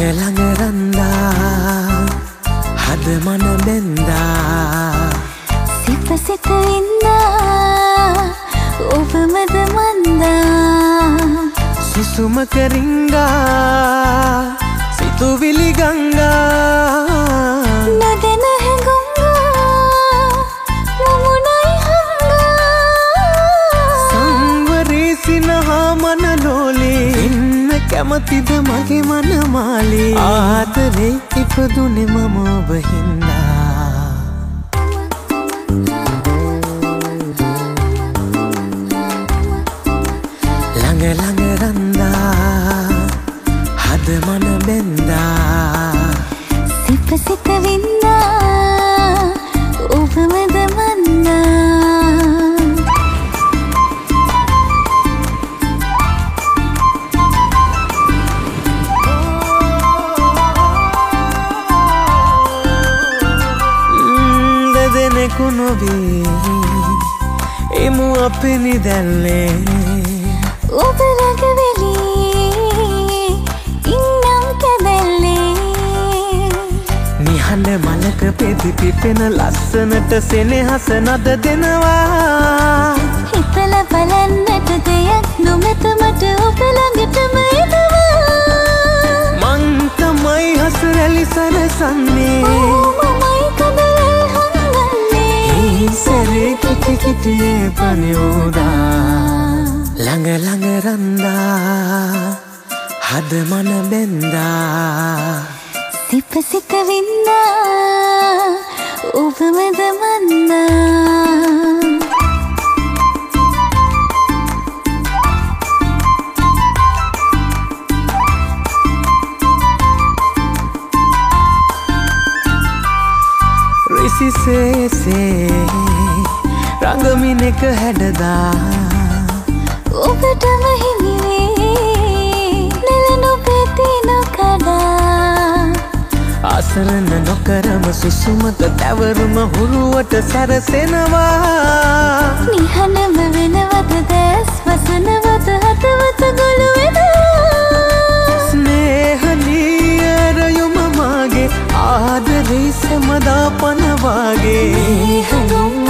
ළඟ රන්දා හද මන බෙන්දා. සිත සිත ඉන්නා ඔබමද මන්දා සුසුම කරින්ගා සිතුවිලි ගංගා. කැමතිද මගේ මනමාලේ? ආතරේ ඉපදුනෙ මම ඔබ හින්දා. ළඟ ළඟ රන්දා හද මන බැන්දා. සිප සිත වින්නා ඔබමද දෙදෙනෙකු නොවී එමු අපි නිදැල්ලේ. ඔබ රැගවෙලි ඉන්නම් කැදැල්ලේ නිහඬ මලක පෙදි පිපෙන ලස්සනට සෙනෙහස නද දෙනවා. හිතල බලන්නට දෙයක් නොමැතමට ඔබ ළඟටම එනවා. මං තමයි හස රැලි සරසන්නේ කිටි කිටියේ පනිවුදා ළඟ ළඟ රන්දා හද මන බැන්දා. සිප සිත වින්නා ඔබමද මන්නා. රිසිසේසේ රඟමිනෙක හැඩදා. ඔබටම හිමිවේ නෙලනු පෙති නොකඩා අසරන නොකරම සුසුමත තැවරුම හුරුවට සැරසෙනවා. නිහනම වෙනවද දැස් වසනවද හතවත ගොළු වෙනවා? ස්නේහනීයරයුම මාගේ ආදරේ සමදා පනවාගේ. හඳුම්